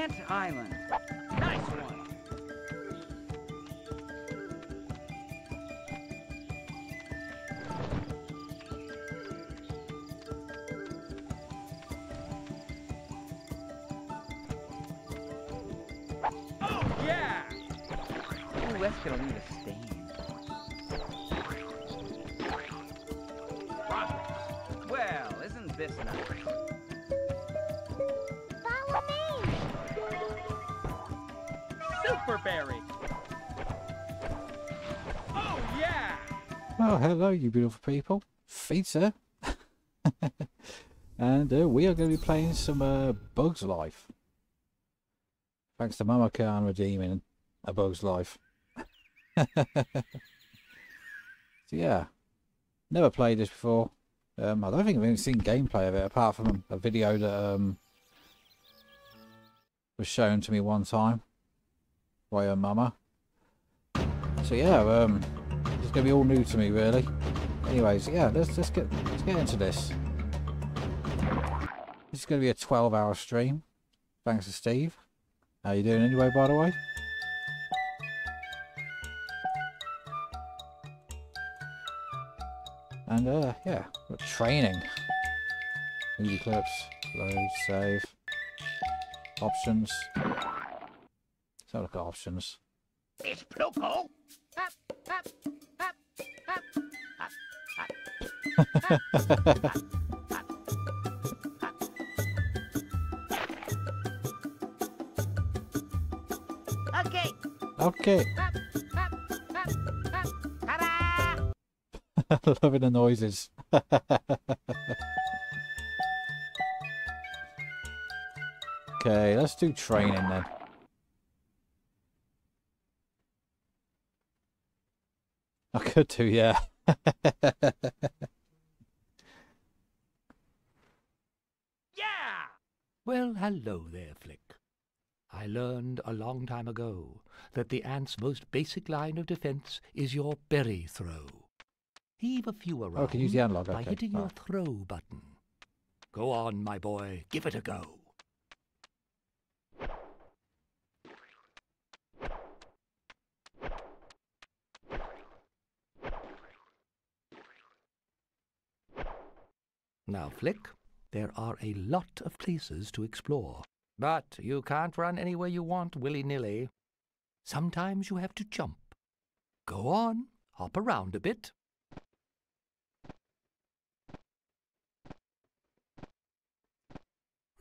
Ant Island. Nice one. Oh, yeah! Ooh, that's gonna leave a stain. Well, isn't this nice? Superberry! Oh, yeah! Well, hello, you beautiful people. Pizza. and uh, we are going to be playing some uh, Bugs Life. Thanks to Mama Khan redeeming a Bug's Life. so, yeah. Never played this before. Um, I don't think I've even seen gameplay of it apart from a video that um, was shown to me one time by her mama. So yeah, um, it's gonna be all new to me really. Anyways, yeah, let's let's get let's get into this. This is gonna be a 12 hour stream. Thanks to Steve. How you doing anyway, by the way? And uh yeah, we're training. Movie clips, load, save, options. Let's have a look at options. It's Pluko! Okay. Okay. Ta-da! Loving the noises. okay, let's do training then. I could do, yeah. Yeah! Well, hello there, Flik. I learned a long time ago that the ant's most basic line of defense is your berry throw. Heave a few around Oh, can use the analog, by okay, hitting your throw button. Go on, my boy, give it a go. Now, Flik, there are a lot of places to explore. But you can't run anywhere you want willy-nilly. Sometimes you have to jump. Go on, hop around a bit.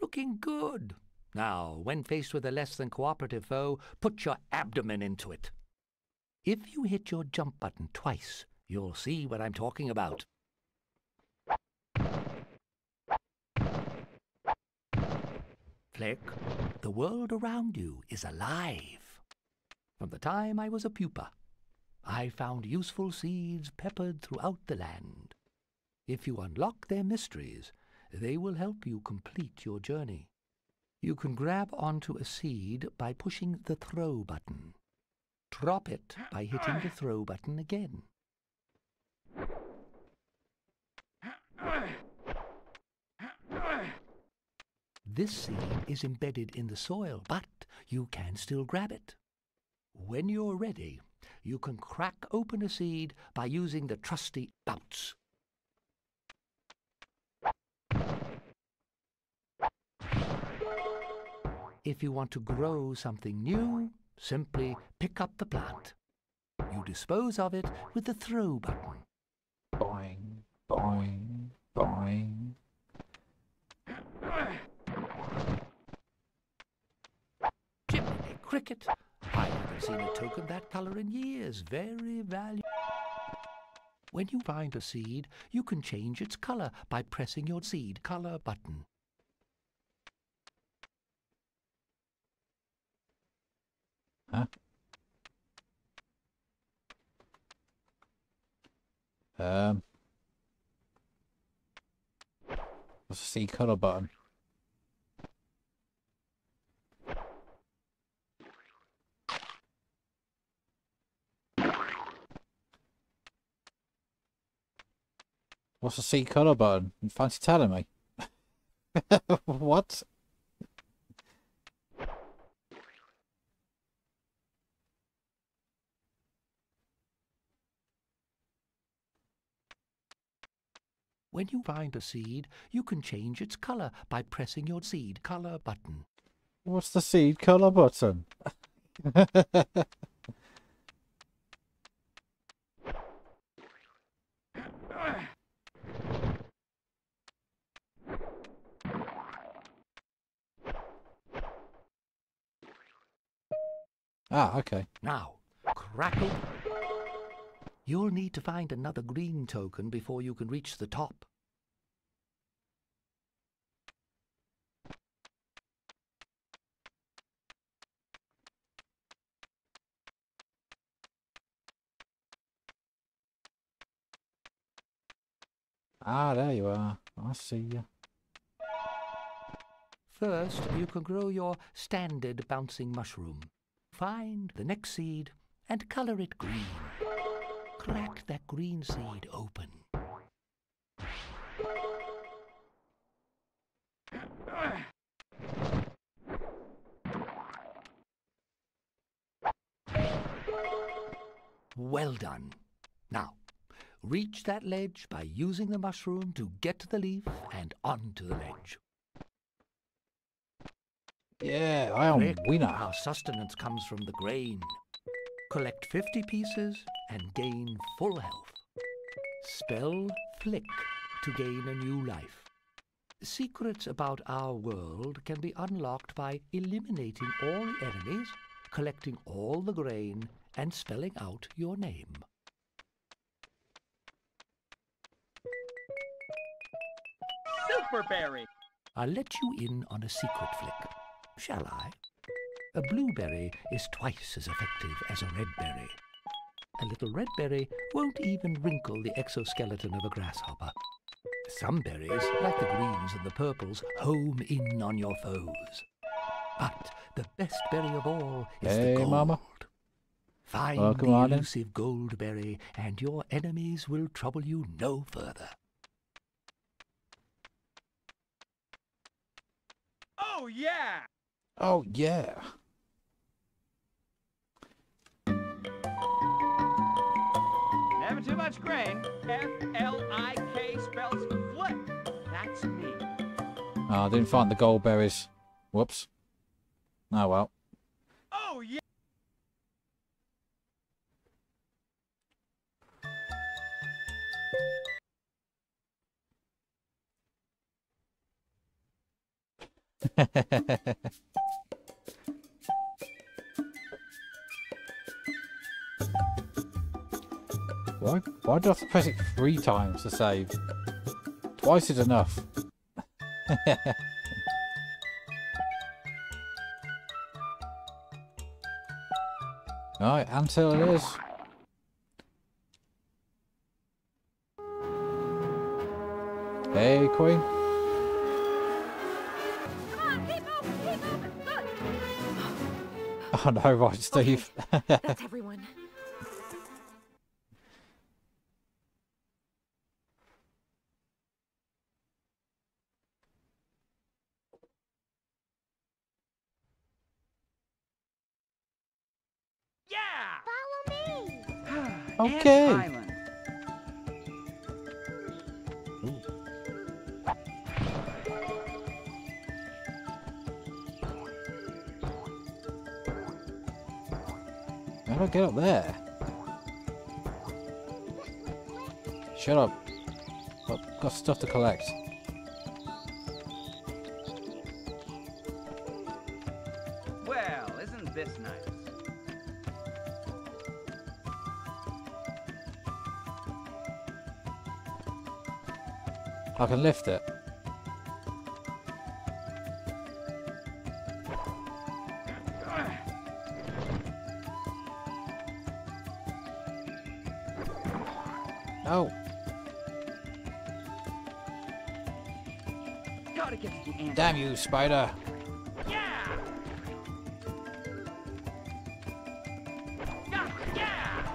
Looking good. Now, when faced with a less than cooperative foe, put your abdomen into it. If you hit your jump button twice, you'll see what I'm talking about. Flik, the world around you is alive. From the time I was a pupa, I found useful seeds peppered throughout the land. If you unlock their mysteries, they will help you complete your journey. You can grab onto a seed by pushing the throw button. Drop it by hitting the throw button again. This seed is embedded in the soil, but you can still grab it. When you're ready, you can crack open a seed by using the trusty bounce. If you want to grow something new, simply pick up the plant. You dispose of it with the throw button. Boing, boing, boing. Cricket! I haven't seen a token that colour in years. Very valuable. When you find a seed, you can change its colour by pressing your seed colour button. Huh? Um. What's the C color button? What's the see colour button? You fancy telling me? what? When you find a seed, you can change its colour by pressing your seed colour button. What's the seed colour button? ah, okay. Now, crackle. You'll need to find another green token before you can reach the top. Ah, there you are. I see you. First, you can grow your standard bouncing mushroom. Find the next seed and color it green. Crack that green seed open. Well done. Now, reach that ledge by using the mushroom to get to the leaf and onto the ledge. Yeah, I am Rick, winner. Our sustenance comes from the grain. Collect 50 pieces and gain full health. Spell Flik to gain a new life. Secrets about our world can be unlocked by eliminating all the enemies, collecting all the grain, and spelling out your name. Superberry! I'll let you in on a secret Flik. Shall I? A blueberry is twice as effective as a red berry. A little red berry won't even wrinkle the exoskeleton of a grasshopper. Some berries, like the greens and the purples, home in on your foes. But the best berry of all is Hey, the gold. Mama. Find Welcome the on elusive gold berry, and your enemies will trouble you no further. Oh, yeah! Oh, yeah. Never too much grain. F-L-I-K spells Flik. That's me. Oh, I didn't find the gold berries. Whoops. Oh, well. Why, why do I have to press it three times to save? Twice is enough. Alright, until it is. Hey, Queen. Oh no, right, oh, Steve. That's collect. Well, isn't this nice? I can lift it. No. Gotta get to the ant. Damn you, spider. Yeah! Yeah! Yeah!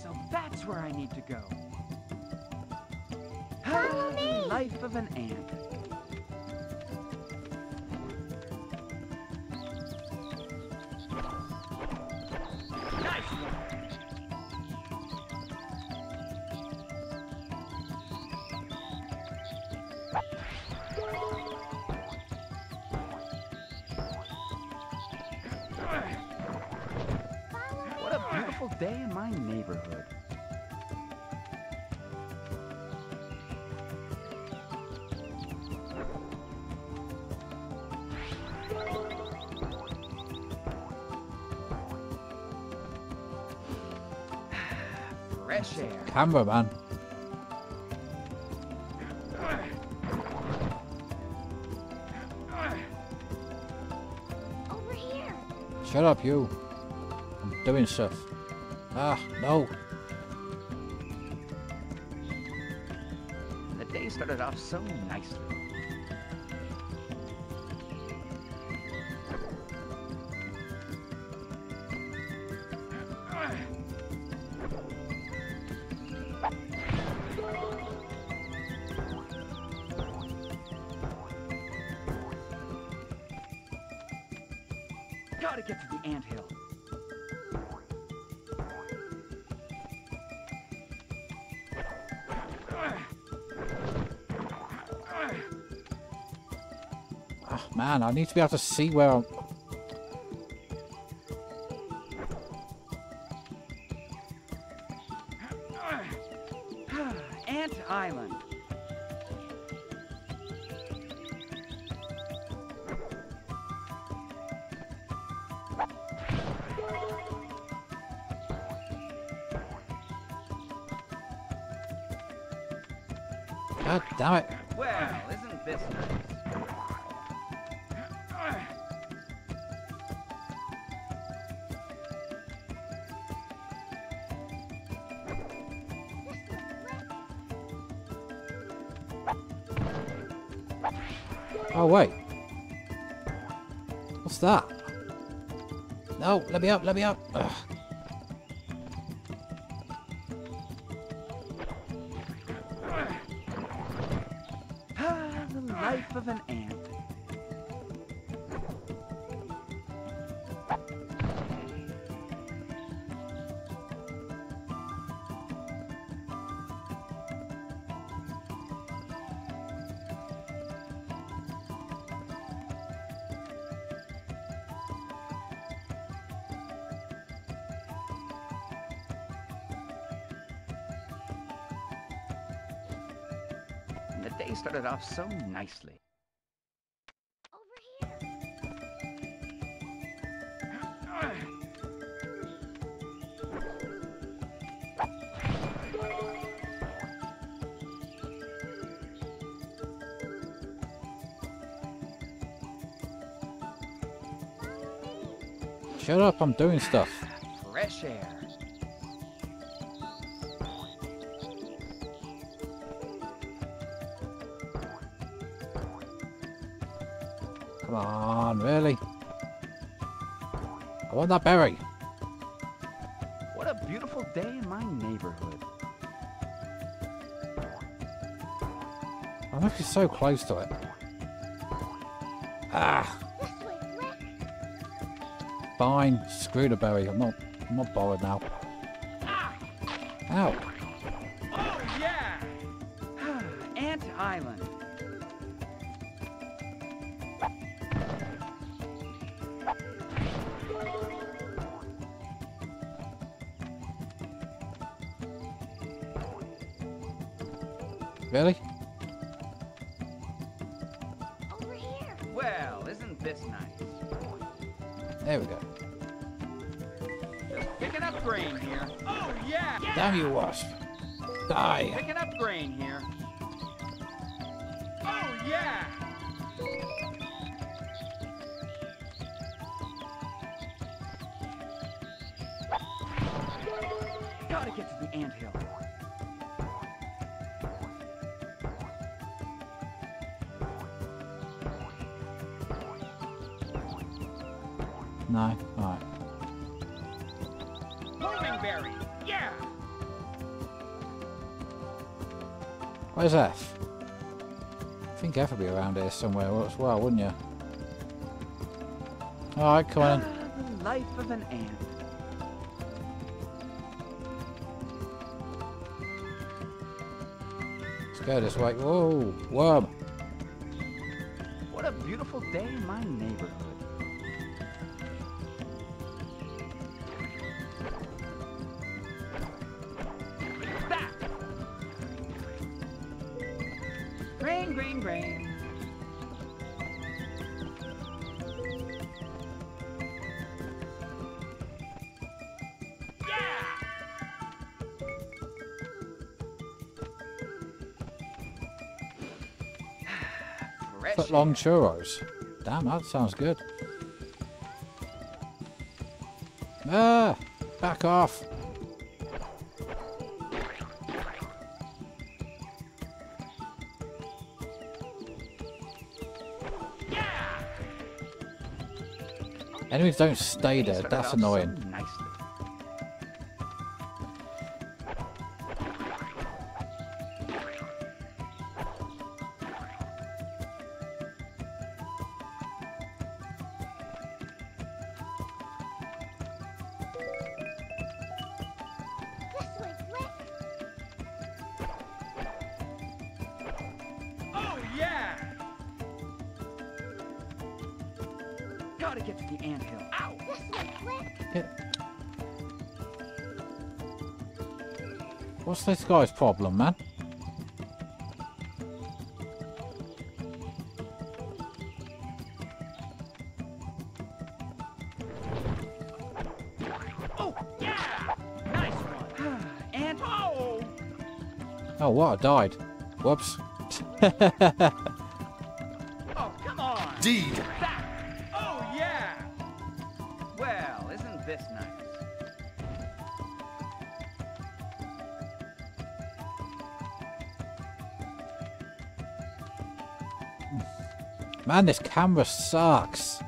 So that's where I need to go. Follow me. Life of an ant. Fresh air. Cameraman. Over here. Shut up, you. I'm doing stuff. Ah, no. The day started off so nicely. Anthill. Ah, man, I need to be able to see where I'm... me up, let me up. Ugh. Day started off so nicely. Over here. Shut up, I'm doing stuff. Fresh air. Want that berry. What a beautiful day in my neighborhood. I'm actually so close to it. Ah, This way, Rick. fine. Screw the berry. I'm not. I'm not bothered now. Ow. Really? Over here. Well, isn't this nice? There we go. Just picking up grain here. Oh, yeah! Damn you, wasp. Die. Picking up grain here. Oh, yeah! Gotta get to the anthill. Where's F? I think F would be around here somewhere as well, wouldn't you? Alright, come on. Ah, the life of an ant. Let's go this way. Whoa, worm. What a beautiful day in my neighborhood. Foot long churros. Damn, that sounds good. Ah! Back off! Enemies don't stay He there, that's annoying. This guy's problem, man? Oh, yeah! Nice one. and oh! Oh, what? I died. Whoops. Oh, come on! Deed. Man, this camera sucks.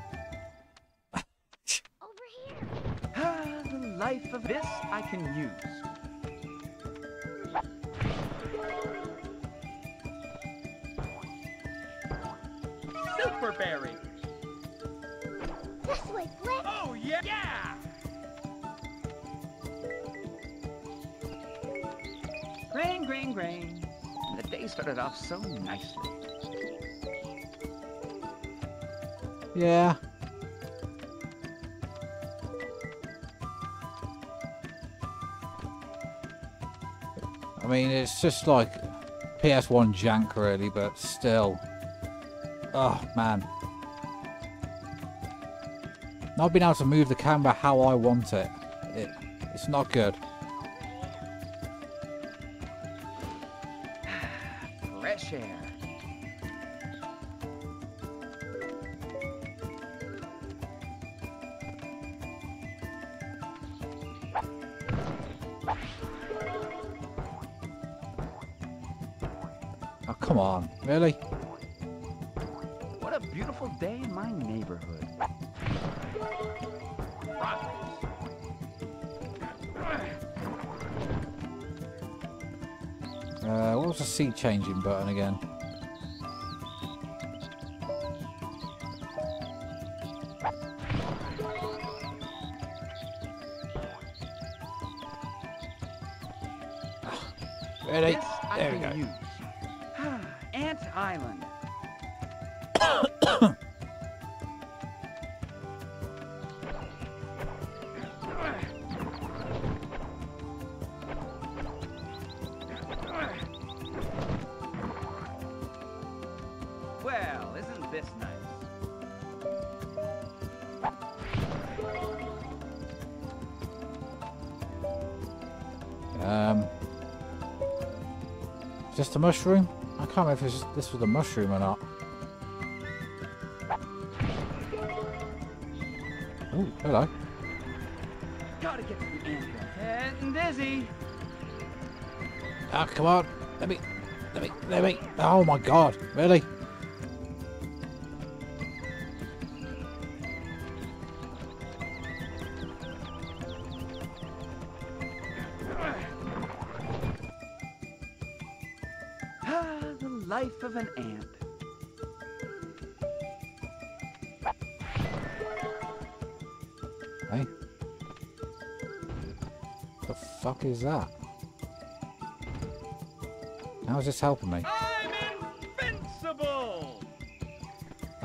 It's just like PS1 jank, really, but still. Oh, man. Not being able to move the camera how I want it. it it's not good. Uh, what was the seat changing button again? The mushroom? I can't remember if this, this was a mushroom or not. Oh, hello. Gotta get to the anthill. Getting dizzy. Ah, come on. Let me, let me, let me. Oh my god, really? How is this helping me? I'm invincible!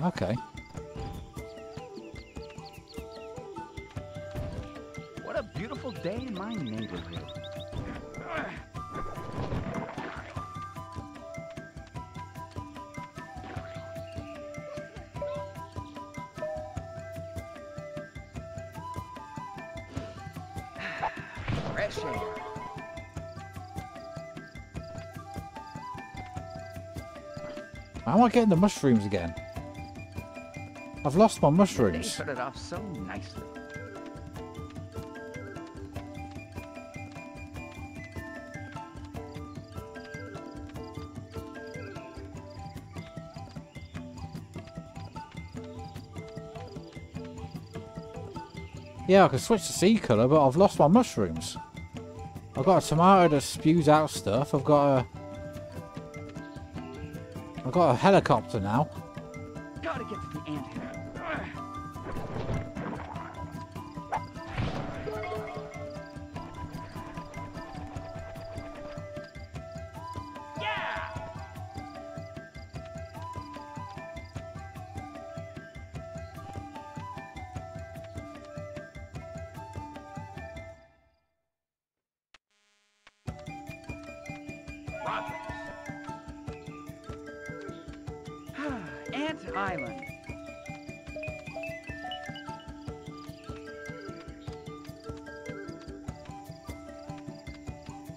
Okay. What a beautiful day in my neighborhood. How am I getting the mushrooms again? I've lost my They mushrooms. cut it off so nicely. Yeah, I can switch to sea colour, but I've lost my mushrooms. I've got a tomato that spews out stuff. I've got a... I've got a helicopter now. Ant Island.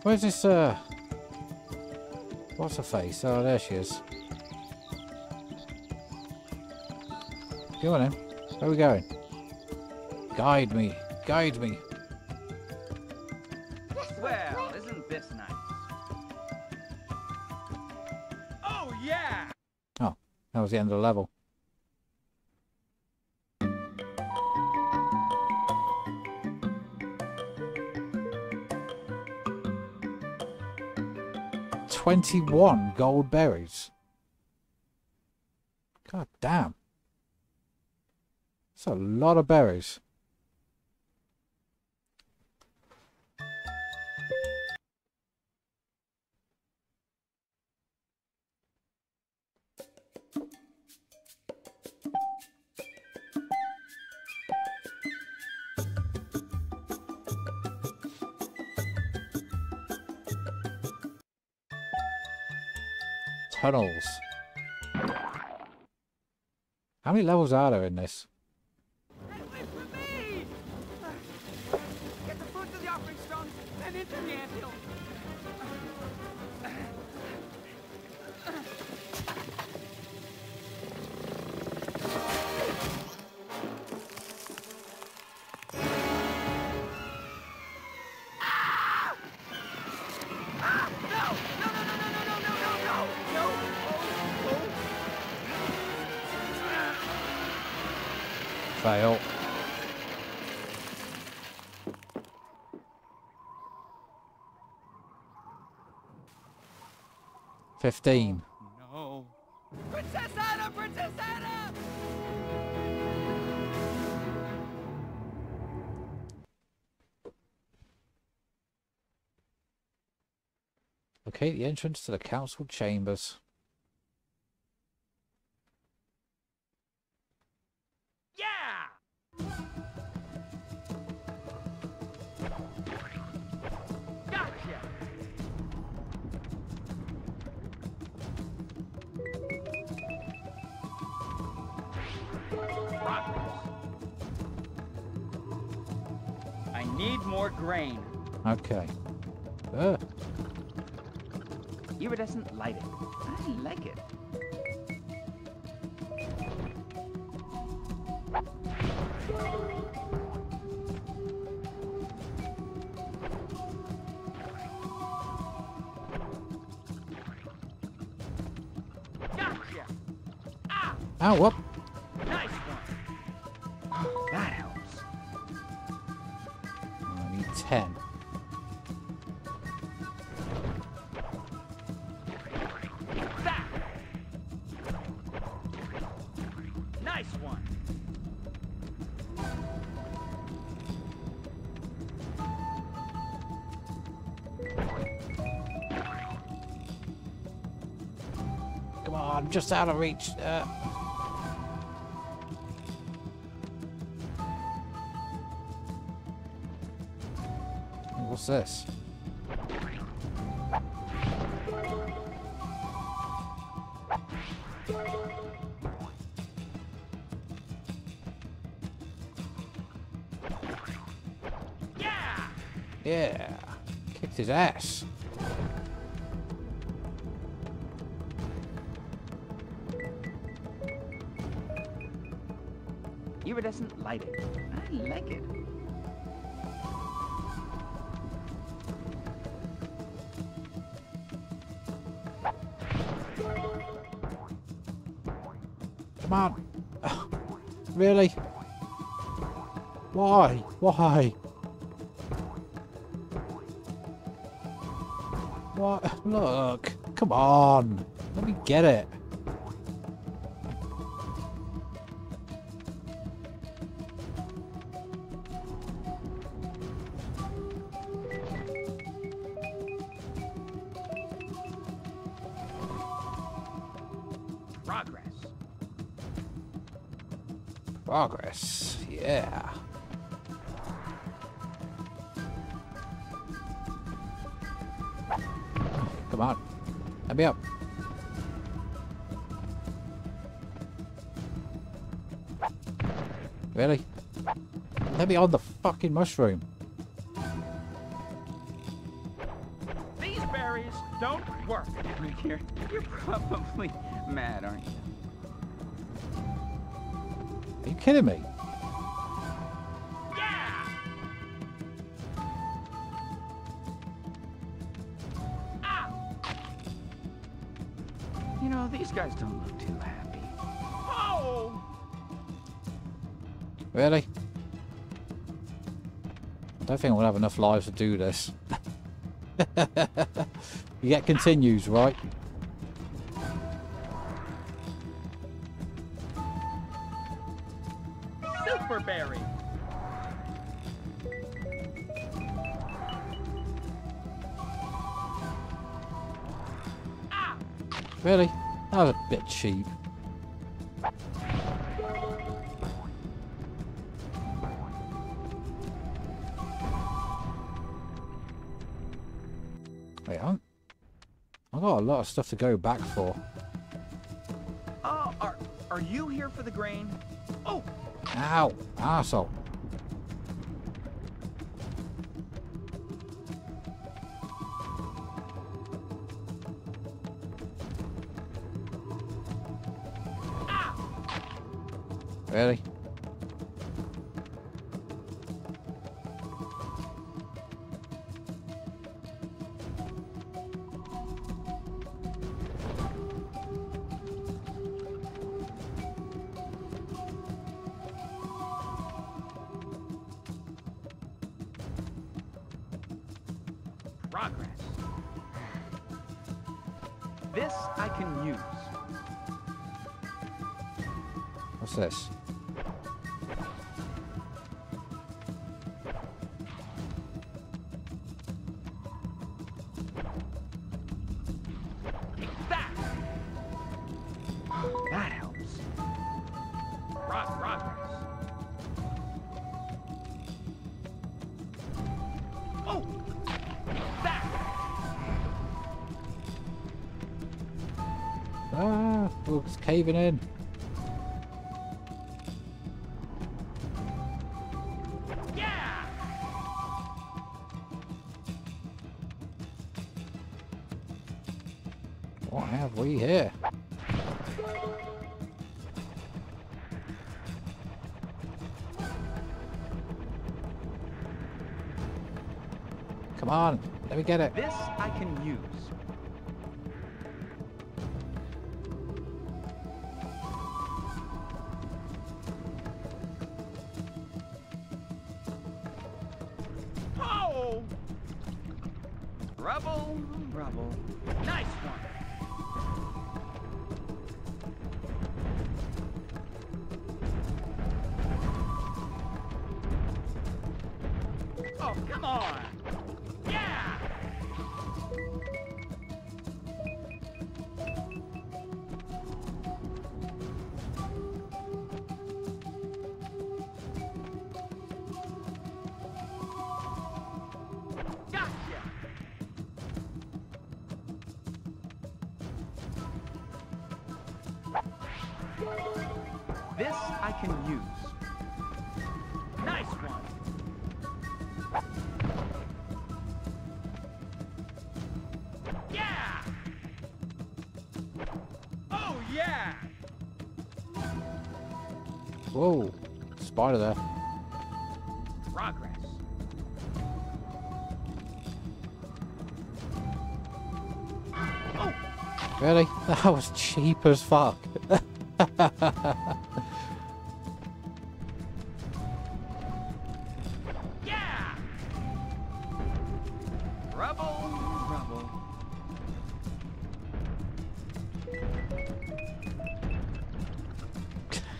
Where's this, uh... What's her face? Oh, there she is. Go on then. Where are we going? Guide me. Guide me. The end of the level. Twenty-one gold berries. God damn. That's a lot of berries. Tunnels. How many levels are there in this? Fail. Fifteen. No. Princess Atta! Princess Atta! Locate the entrance to the council chambers. One! Come on, just out of reach. Uh, what's this? Yeah! Yeah. Kicked his ass. Why? What? Look. Come on. Let me get it. Progress. Progress. Yeah. Let me up. Really? Let me on the fucking mushroom. These berries don't work. You're, you're probably mad, aren't you? Are you kidding me? Really? I don't think we'll have enough lives to do this. you get continues, right? Super berry! Really? That was a bit cheap. Wait, I'm... I've got a lot of stuff to go back for. Oh, are, are you here for the grain? Oh! Ow! Arsehole. Ah! Really? Caving in. Yeah! What have we here? Come on, let me get it. This I can use. Spider there. Progress. Oh. Really? That was cheap as fuck. Yeah! Rubble, rubble.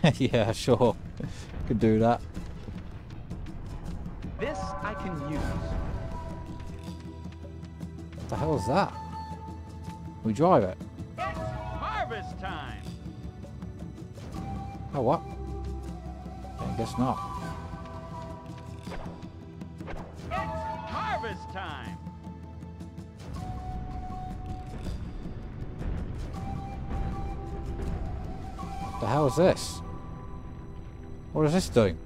yeah, sure. Could do that. This I can use. What the hell is that? We drive it. It's harvest time. Oh, what? I guess not. It's harvest time. The hell is this? What is this doing?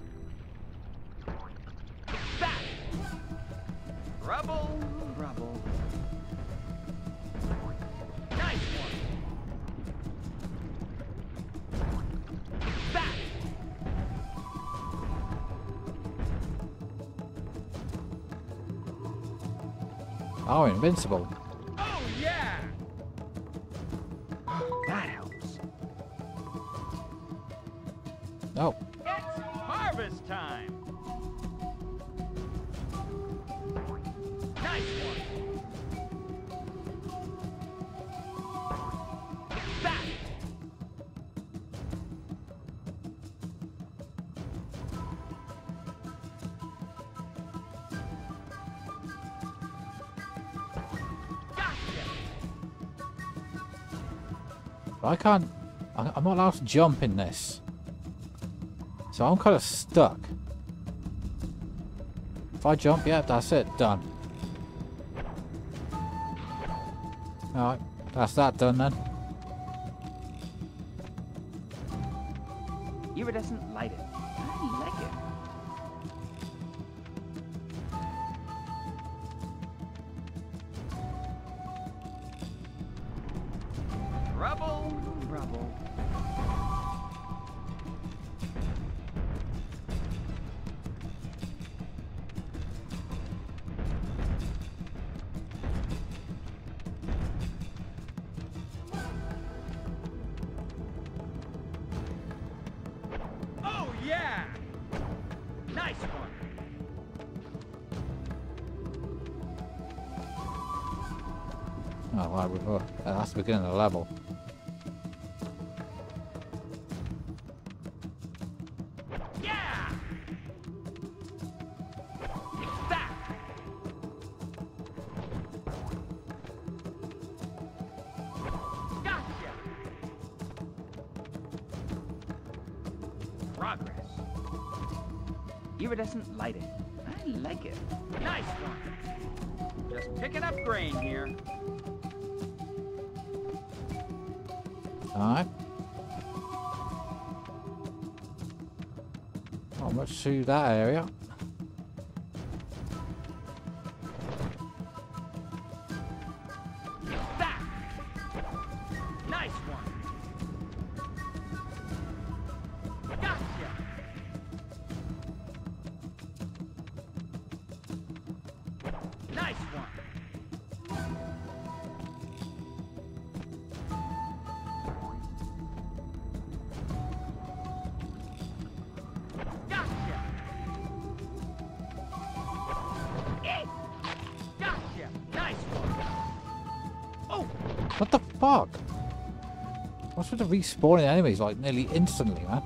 Rubble, rubble. Nice. Oh, invincible. I can't... I'm not allowed to jump in this. So I'm kind of stuck. If I jump, yeah, that's it. Done. Alright, that's that done then. Beginning of the level. Yeah! Back! Gotcha! Progress. Iridescent lighting. I like it. Nice one. Just picking up grain here. Alright. Not much to that area. Respawning enemies like nearly instantly, man?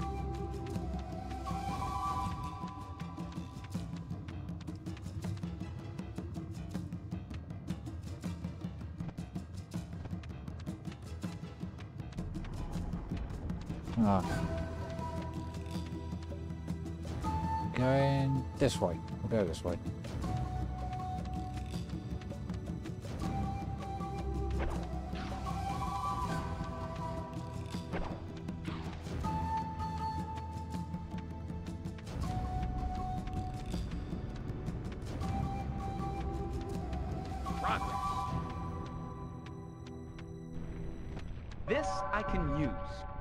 Ah. Going this way. We'll go this way. This I can use.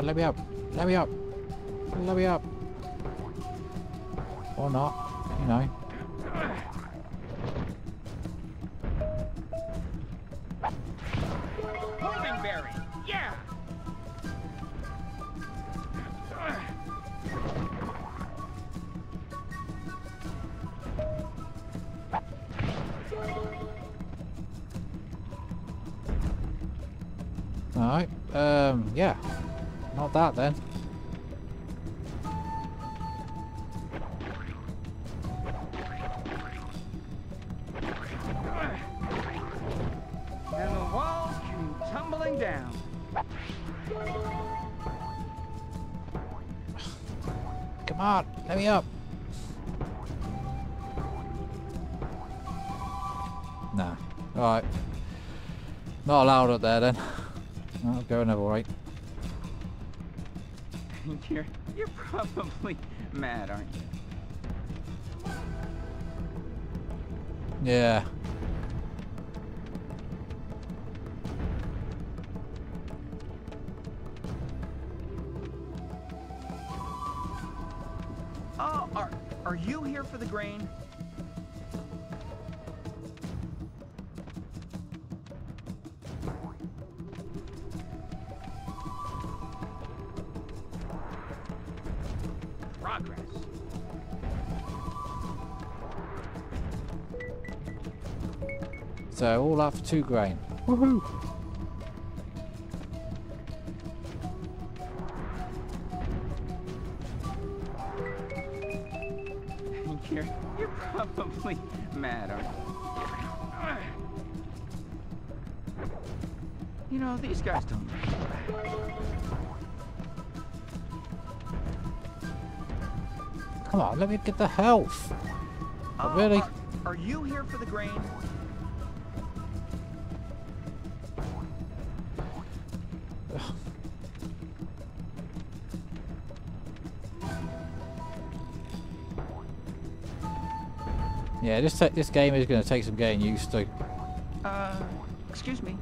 Let me up. Let me up. Let me up. Or not. That then. And the walls came tumbling down. Come on, let me up. Nah. Alright. Not allowed up there then. I'll go another way. You're, you're probably mad, aren't you? Yeah. Oh, are, are you here for the grain? So all up for two grain. Woohoo! You're, you're probably mad, aren't you? You know, these guys don't. Come on, let me get the health. Oh, really? Are, are you here for the grain? Yeah, this this game is going to take some getting used to. Uh, excuse me.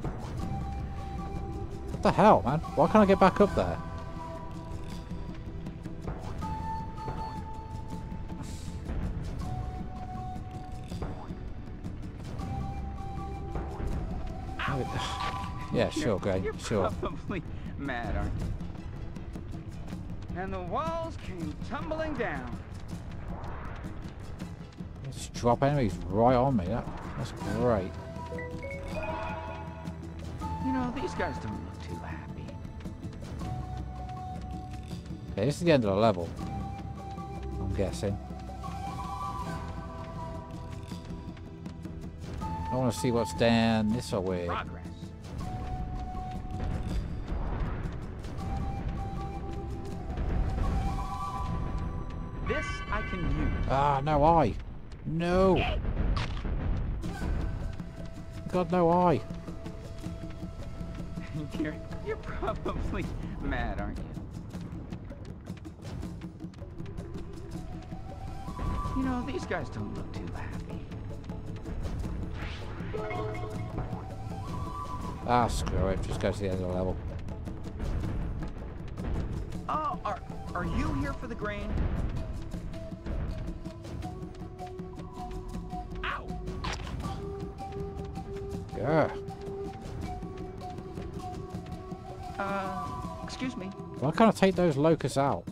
What the hell, man? Why can't I get back up there? Yeah, sure, Gray, sure. probably mad, aren't you? And the walls came tumbling down. Drop enemies right on me. That, that's great. You know, these guys don't look too happy. Okay, this is the end of the level. I'm guessing. I want to see what's down this way. Progress. This I can use. Ah, no eye. No. God, no eye. you're, you're probably mad, aren't you? You know, these guys don't look too happy. Ah, screw it. Just go to the end of the level. Oh, are, are you here for the grain? Yeah. Uh, excuse me. Why can't I take those locusts out?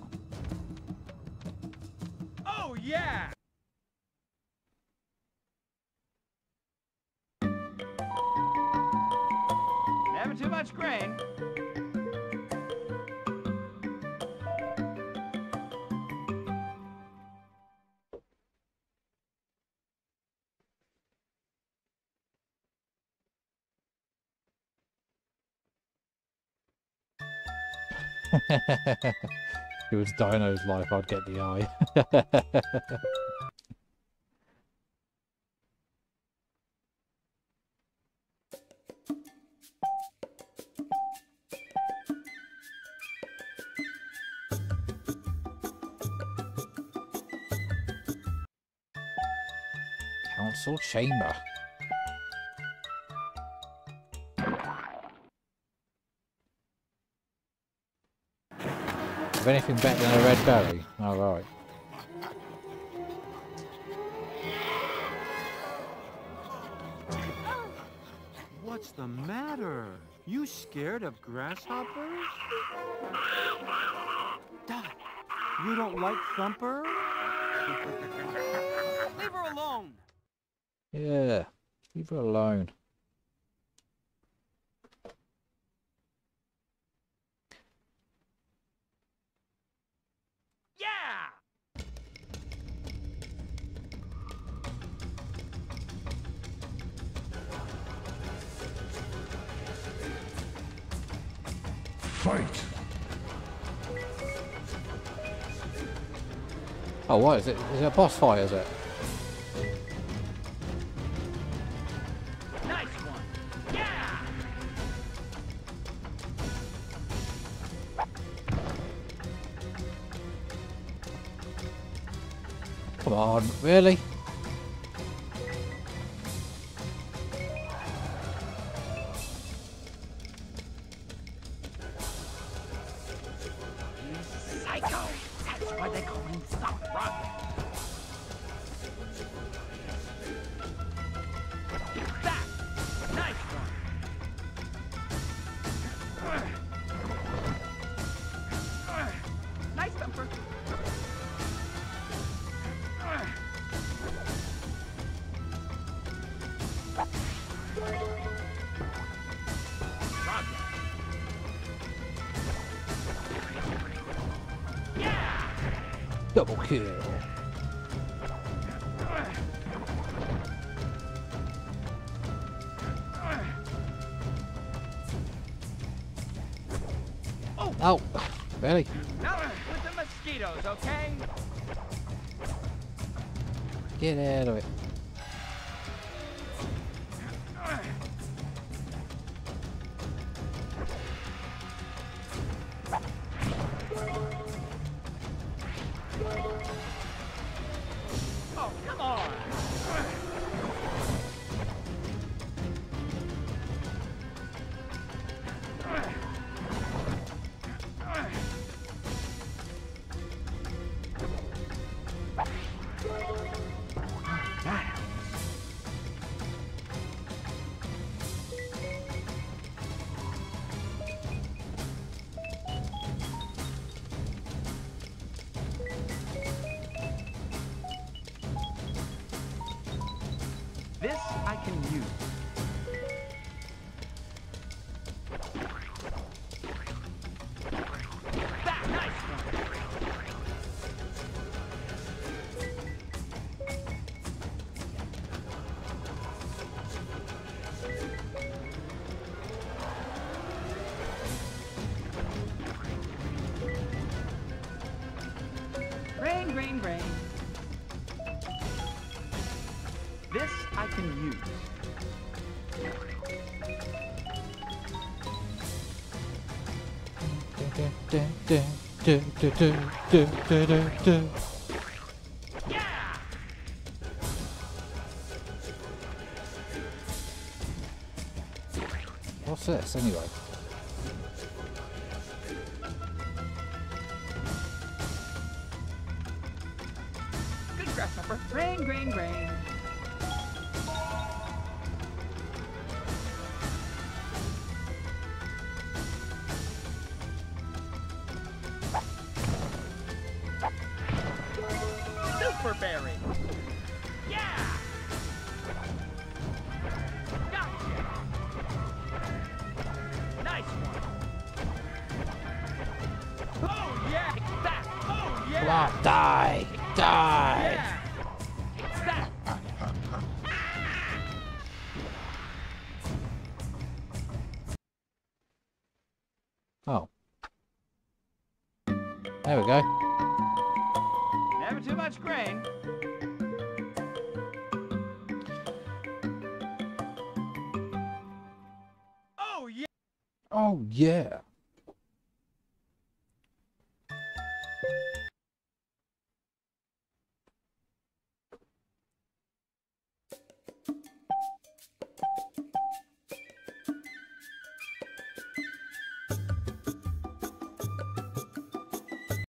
It was Dino's life, I'd get the eye. Council chamber. Anything better than a red berry? Alright. What's the matter? You scared of grasshoppers? Dot, you don't like Thumper? Leave her alone. Yeah. Leave her alone. Yeah! Fight! Oh, what is it? Is it a boss fight, is it? Really? Oh, really? Now with the mosquitoes, okay? Get out of it. What's this anyway?